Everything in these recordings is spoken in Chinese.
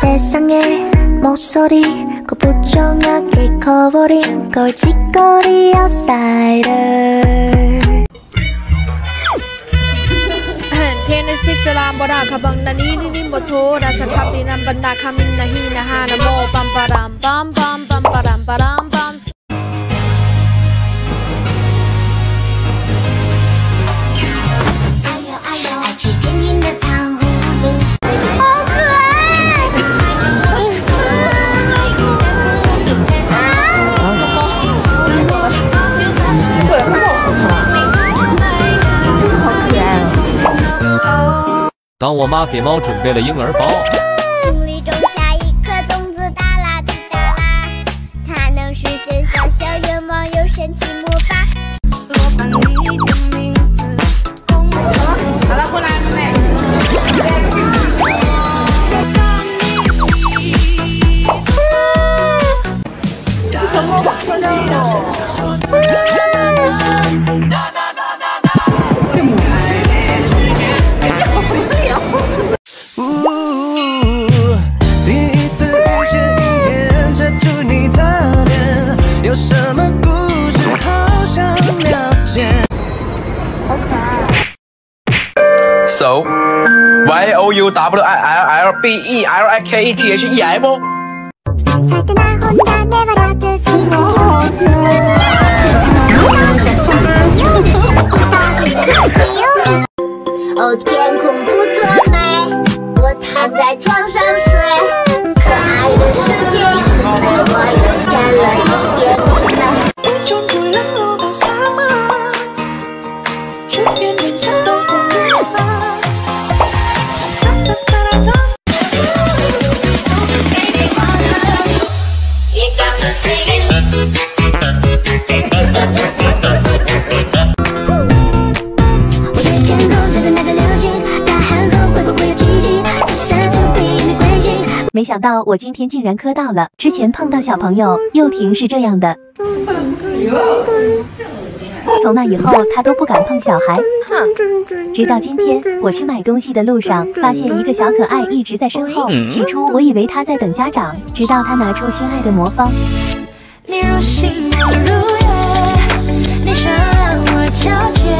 세상에 목소리가 부정하게 커버린 걸짓거리 outsider thiên nữ sik salam bora kha bang na ni ni ni mo tho ra sa kha pi ram ban na kha min na hi na ha na mo pam param pam pam pam param param pam 当我妈给猫准备了婴儿包，心里种下一颗种子，哒啦滴哒啦，它能实现小小愿望，有神奇魔法。第 So Y O U W I L L B E L I K E T H E M 살그나 혼자 내버려둘 수哦， 没想到我今天竟然磕到了。之前碰到小朋友，幼婷是这样的。从那以后，他都不敢碰小孩。直到今天，我去买东西的路上，发现一个小可爱一直在身后。起初我以为他在等家长，直到他拿出心爱的魔方。你如星我如月，你想让我皎洁。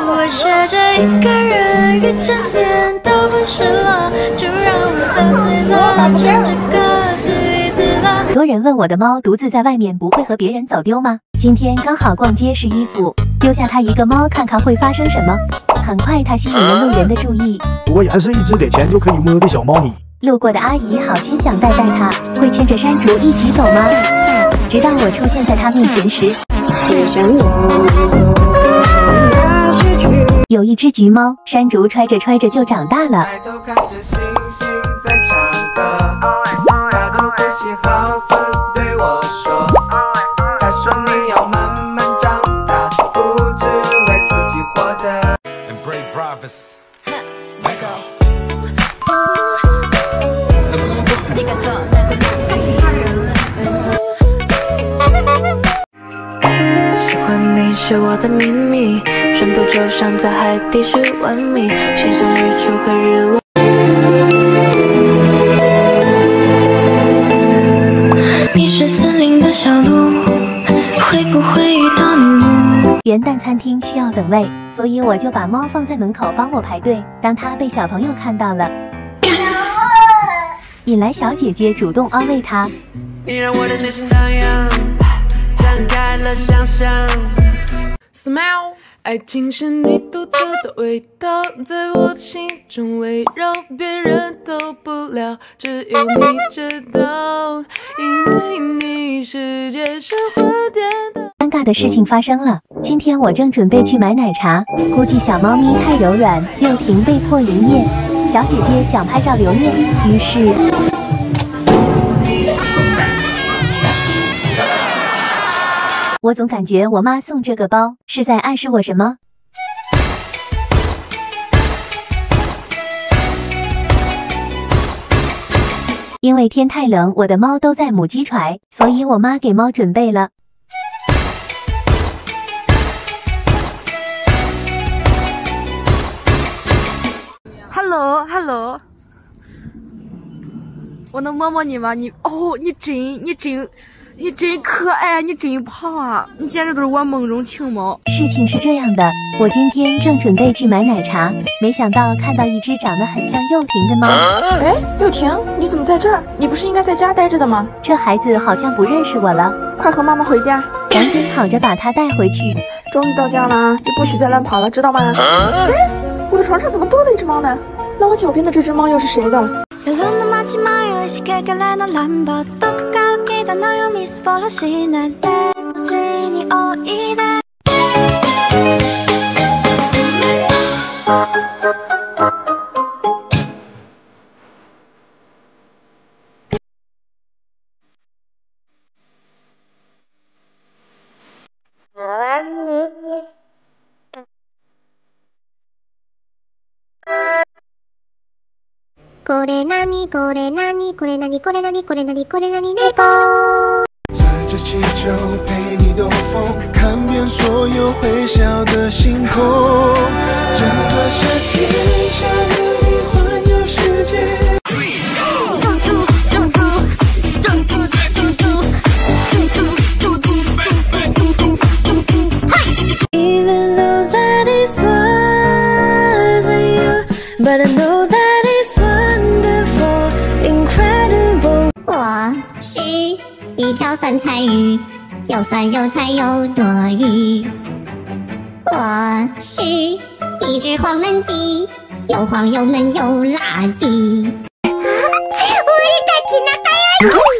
我学着一个人，一整天都不失落，很多人问我的猫独自在外面不会和别人走丢吗？今天刚好逛街试衣服，丢下它一个猫，看看会发生什么。很快，它吸引了路人的注意。我也是一只给钱就可以摸的小猫咪。路过的阿姨好心想带带它，会牵着山竹一起走吗？直到我出现在它面前时，有一只橘猫，山竹揣着揣着就长大了。是我的秘密，深度就像在海底十万米，欣赏日出和日落。迷失森林的小路，会不会遇到女巫？元旦餐厅需要等位，所以我就把猫放在门口帮我排队。当它被小朋友看到了，引来小姐姐主动安慰它。你让我的内心荡漾，展开了想象。Smile，爱情是你独特的味道，在我的心中围绕，别人都不了，只有你知道，因为你世界是花店的。尴尬的事情发生了，今天我正准备去买奶茶，估计小猫咪太柔软，又停被迫营业。小姐姐想拍照留念，于是我总感觉我妈送这个包是在暗示我什么。因为天太冷，我的猫都在母鸡揣，所以我妈给猫准备了。Hello，Hello，我能摸摸你吗？你哦，你真你真。你真可爱，你真胖啊！你简直都是我梦中情猫。事情是这样的，我今天正准备去买奶茶，没想到看到一只长得很像幼婷的猫。哎，幼婷，你怎么在这儿？你不是应该在家待着的吗？这孩子好像不认识我了，快和妈妈回家，赶紧跑着把它带回去。终于到家了，你不许再乱跑了，知道吗？哎，我的床上怎么多了一只猫呢？那我脚边的这只猫又是谁的？た悩みすばらしいね」「うちにおいで」これなにこれなにこれなにこれなにこれなにこれなに猫在这气球陪你兜风看遍所有会笑的星空整个是天酸菜鱼，又酸又菜又多余。我是一只黄焖鸡，又黄又闷又垃圾。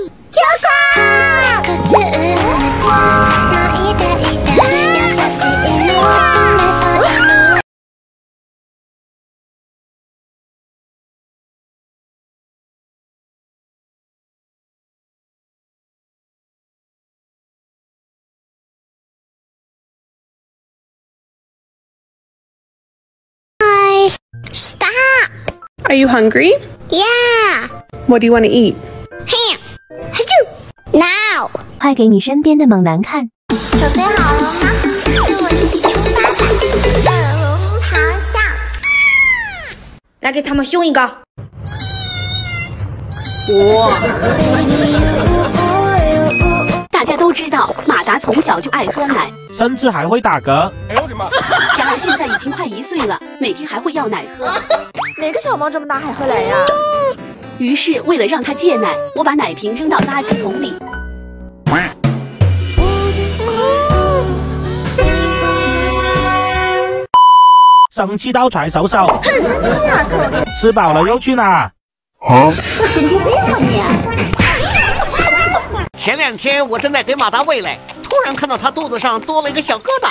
Are you hungry? Yeah. What do you want to eat? Ham. Now. 快给你身边的猛男看。准备好了吗？跟我一起出发吧！恶龙咆哮。来给他们凶一个。哇！大家都知道，马达从小就爱喝奶，甚至还会打嗝。哎呦我的妈！现在已经快一岁了，每天还会要奶喝。哪个小猫这么大还喝奶呀？于是为了让它戒奶，我把奶瓶扔到垃圾桶里。生气到踹手手。很生气啊！吃饱了又去哪？我神经病啊你！前两天我正在给马达喂奶，突然看到它肚子上多了一个小疙瘩。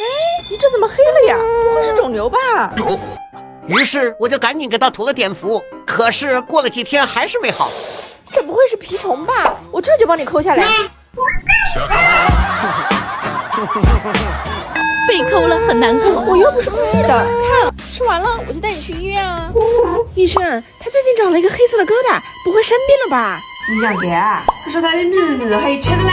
哎，你这怎么黑了呀？不会是肿瘤吧？于是我就赶紧给他涂了碘伏，可是过了几天还是没好。这不会是蜱虫吧？我这就帮你抠下来。被抠了很难过，我又不是故意的。看，吃完了我就带你去医院啊。医生，他最近长了一个黑色的疙瘩，不会生病了吧？你想给啊？他说他的女儿还有吃的嘞。